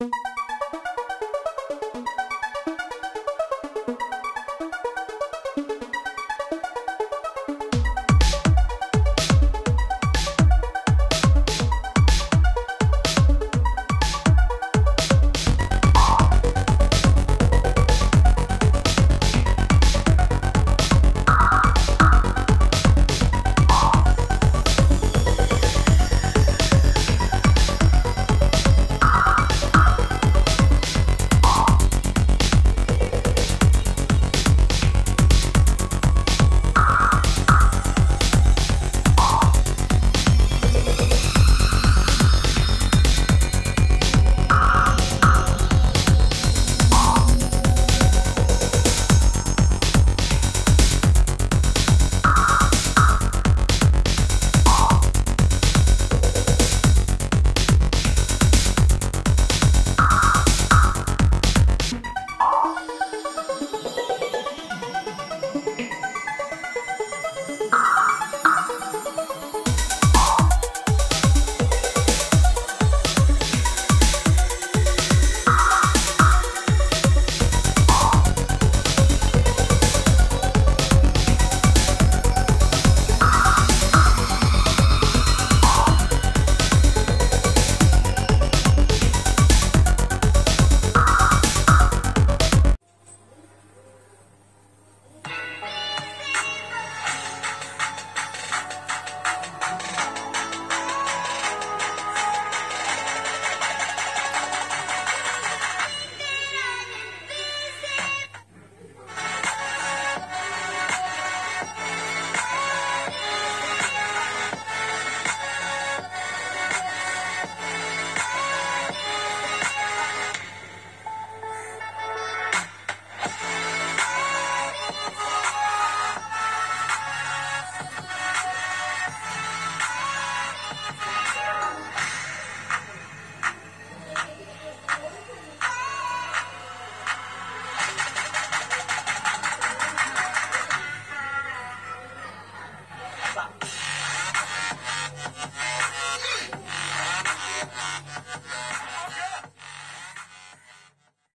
you.